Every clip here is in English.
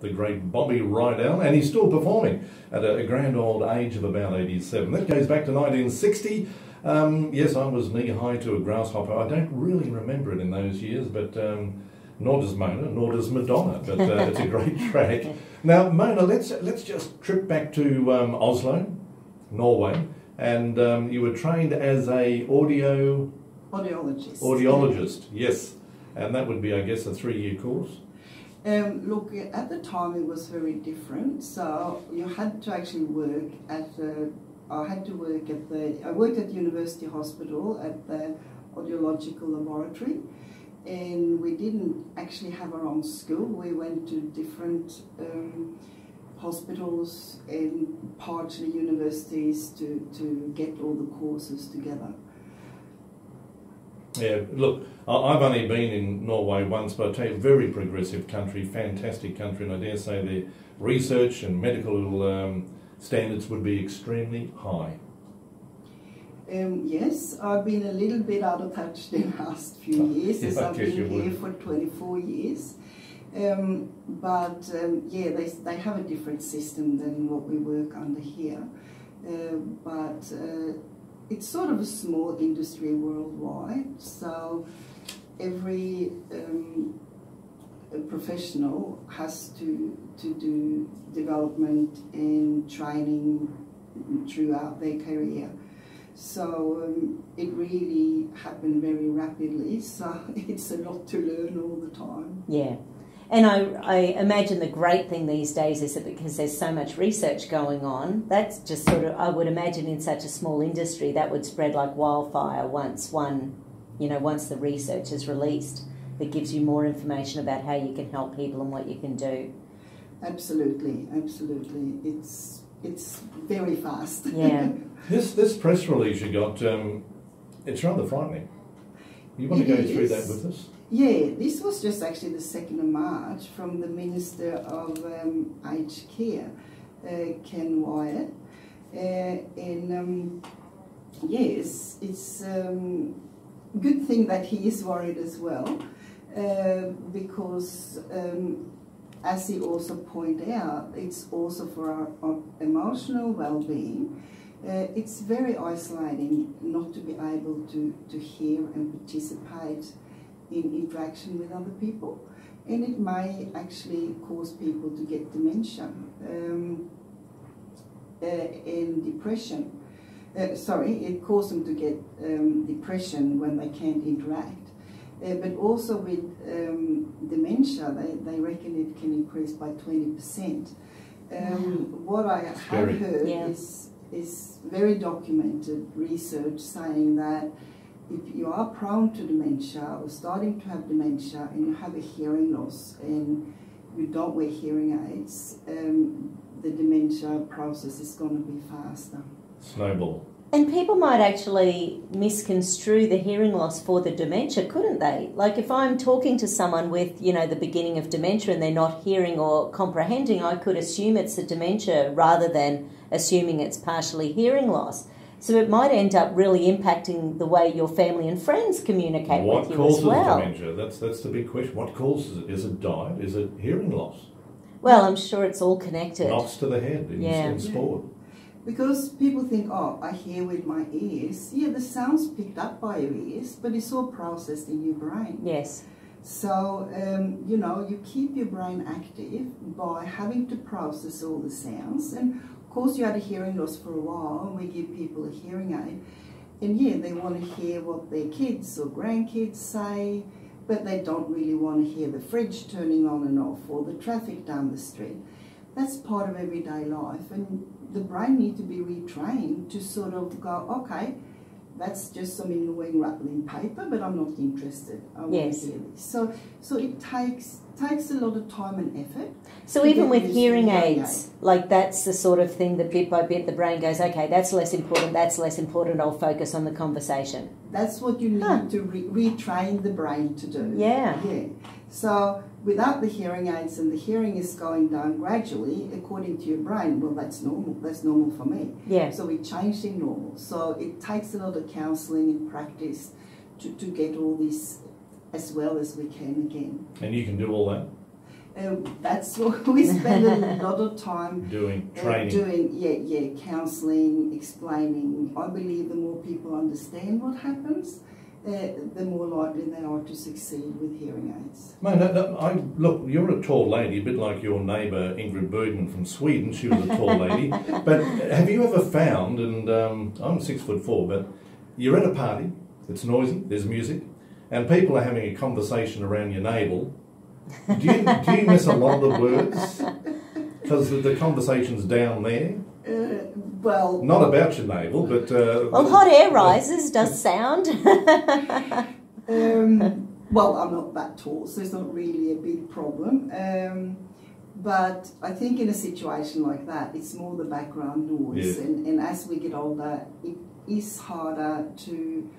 the great Bobby Rydell, and he's still performing at a, a grand old age of about 87. That goes back to 1960. Um, yes, I was knee high to a grasshopper. I don't really remember it in those years, but um, nor does Mona, nor does Madonna. But uh, it's a great track. Now, Mona, let's let's just trip back to um, Oslo, Norway, and um, you were trained as a audio Audiologist. audiologist. Yes, and that would be, I guess, a three-year course. Um, look, at the time it was very different. So you had to actually work at the. I had to work at the. I worked at University Hospital at the audiological laboratory, and we didn't actually have our own school. We went to different um, hospitals and partially universities to, to get all the courses together. Yeah, look, I- I've only been in Norway once, but I tell you, very progressive country, fantastic country, and I dare say their research and medical um, standards would be extremely high. Um, yes, I've been a little bit out of touch the last few years, as Yeah, I I've been here for 24 years. Um, but um, yeah, they, they have a different system than what we work under here. Uh, but uh, it's sort of a small industry worldwide, so every um, professional has to, to do development and training throughout their career. So um, it really happened very rapidly. So it's a lot to learn all the time. Yeah. And I, I imagine the great thing these days is that because there's so much research going on, that's just sort of, I would imagine in such a small industry, that would spread like wildfire once one, you know, once the research is released. That gives you more information about how you can help people and what you can do. Absolutely, absolutely. It's it's very fast. Yeah. This this press release you got, um, it's rather frightening. You want to It go through that is. with us? yeah, this was just actually the second of March from the Minister of um, Aged Care, uh, Ken Wyatt, uh, and um, yes, it's um, good thing that he is worried as well, uh, because um, as he also pointed out, it's also for our, our emotional well-being. Uh, it's very isolating not to be able to, to hear and participate in interaction with other people. And it may actually cause people to get dementia um, uh, and depression. Uh, sorry, it causes them to get um, depression when they can't interact. Uh, but also with um, dementia, they, they reckon it can increase by 20%. Um, What I have heard Yeah. is, is very documented research saying that if you are prone to dementia or starting to have dementia and you have a hearing loss and you don't wear hearing aids, um, the dementia process is going to be faster. Snowball. And people might actually misconstrue the hearing loss for the dementia, couldn't they? Like if I'm talking to someone with, you know, the beginning of dementia and they're not hearing or comprehending, I could assume it's the dementia rather than assuming it's partially hearing loss. So it might end up really impacting the way your family and friends communicate what with you causes as well. What causes dementia? That's that's the big question. What causes it? Is it diet? Is it hearing loss? Well, I'm sure it's all connected. Knocks to the head in, Yeah. in sport. Because people think, oh, I hear with my ears. Yeah, the sound's picked up by your ears, but it's all processed in your brain. Yes. So, um, you know, you keep your brain active by having to process all the sounds. And of course, you had a hearing loss for a while, and we give people a hearing aid. And yeah, they want to hear what their kids or grandkids say, but they don't really want to hear the fridge turning on and off or the traffic down the street. That's part of everyday life, and the brain needs to be retrained to sort of go, okay, that's just some annoying rattling paper, but I'm not interested. I want Yes. to hear this. So, so it takes takes a lot of time and effort. So even with hearing aids, like that's the sort of thing that bit by bit the brain goes, okay, that's less important, that's less important, I'll focus on the conversation. That's what you need Huh. to re- retrain the brain to do. Yeah. Yeah. So without the hearing aids and the hearing is going down gradually, according to your brain, well, that's normal. That's normal for me. Yeah. So we changed in normal. So it takes a lot of counselling and practice to, to get all this as well as we can again. And you can do all that. Uh, that's what we spend a lot of time Doing uh, training. doing. Yeah, yeah, counselling, explaining. I believe the more people understand what happens, uh, the more likely they are to succeed with hearing aids. No, I, look, you're a tall lady, a bit like your neighbour Ingrid Bergman from Sweden. She was a tall lady. But have you ever found, and um, I'm six foot four, but you're at a party, it's noisy, there's music, and people are having a conversation around your navel. Do you, do you miss a lot of the words? Because the, the conversation's down there. Uh, well, Not about your navel, but. Uh, Well, hot air rises does sound. um, well, I'm not that tall, so it's not really a big problem. Um, but I think in a situation like that, it's more the background noise, Yeah. and, and as we get older, it is harder to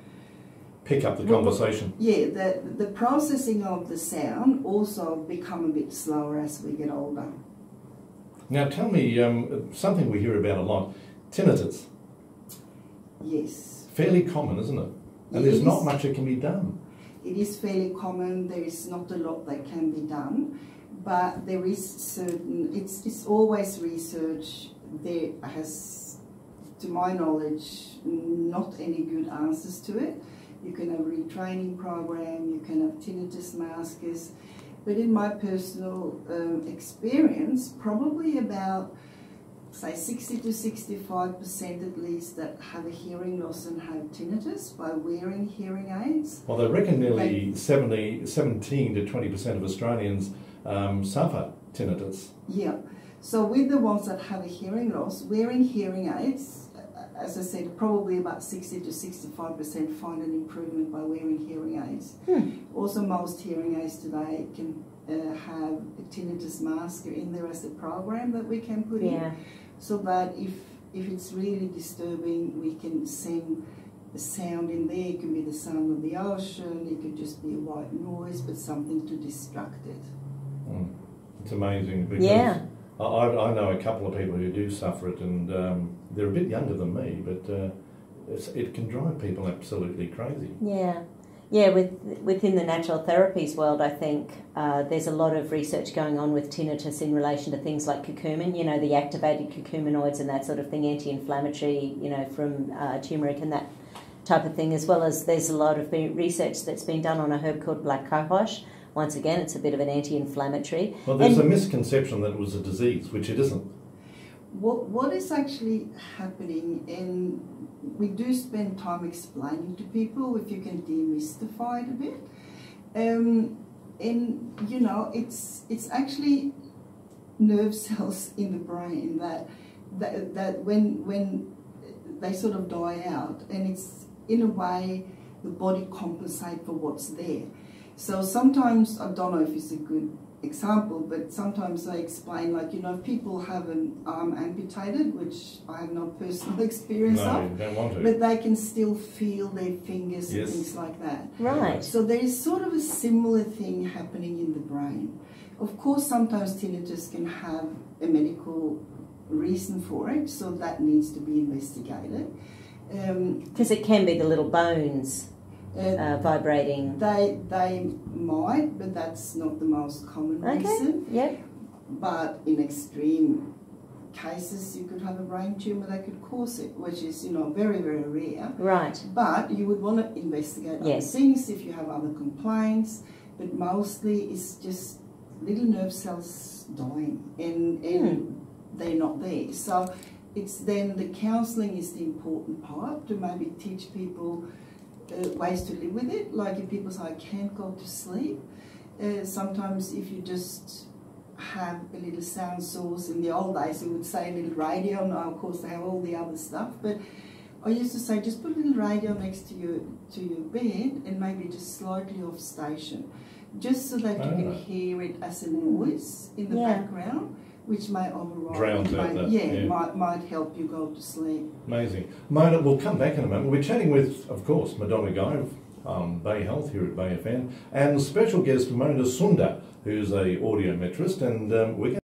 pick up the conversation. Yeah, the, the processing of the sound also become a bit slower as we get older. Now, tell me um, something we hear about a lot tinnitus. Yes, Fairly common, isn't it? And It there's not much that can be done. it is fairly common. There is not a lot that can be done, but there is certain. It's it's always research. There has, to my knowledge, not any good answers to it. You can have a retraining program. You can have tinnitus maskers. But in my personal um, experience, probably about say 60 to 65 percent at least that have a hearing loss and have tinnitus by wearing hearing aids. Well, they reckon nearly 70, 17 to 20% of Australians um, suffer tinnitus. Yeah. So with the ones that have a hearing loss, wearing hearing aids, as I said, probably about 60 to 65 percent find an improvement by wearing hearing aids. Also, most hearing aids today can uh, have a tinnitus masker in there as a program that we can put in. so that if if it's really disturbing, we can send the sound in there. It can be the sound of the ocean. It could just be a white noise, but something to distract it. Mm. It's amazing because Yeah. I, I know a couple of people who do suffer it, and um, they're a bit younger than me, but uh, it can drive people absolutely crazy. Yeah, yeah. With within the natural therapies world, I think uh, there's a lot of research going on with tinnitus in relation to things like curcumin. You know, the activated curcuminoids and that sort of thing, anti-inflammatory. You know, from uh, turmeric and that type of thing, as well as there's a lot of research that's been done on a herb called black cohosh. Once again, it's a bit of an anti-inflammatory. Well, there's And- a misconception that it was a disease, which it isn't. What what is actually happening, and we do spend time explaining to people if you can demystify it a bit. Um, and you know, it's it's actually nerve cells in the brain that that, that when when they sort of die out, and it's in a way the body compensate for what's there. So sometimes I don't know if it's a good example, but sometimes I explain like you know if people have an arm amputated, which I have no personal experience No, of, don't want to. but they can still feel their fingers Yes. and things like that. Right. So there is sort of a similar thing happening in the brain. Of course, sometimes tinnitus can have a medical reason for it, so that needs to be investigated. Um, Because it can be the little bones uh, uh, vibrating. they they might, but that's not the most common Okay. reason. Yep. But in extreme cases, you could have a brain tumor that could cause it, which is you know very very rare. Right. But you would want to investigate other things if you have other complaints. But mostly it's just little nerve cells dying and, and they're not there. So it's then the counselling is the important part to maybe teach people uh, ways to live with it. Like if people say, I can't go to sleep, uh, sometimes if you just have a little sound source, in the old days we would say a little radio, now of course they have all the other stuff, but I used to say just put a little radio next to your to your bed and maybe just slightly off station, just so that you can Ah. hear it as a noise in the Yeah. background, which may override. Drowns out might, that, yeah, yeah. might might help you go to sleep. Amazing. Mona, we'll come back in a moment. We're chatting with, of course, Madonna Guy of um, Bay Health here at Bay FM, and special guest Mona Sunda, who's a audiometrist, and um, we're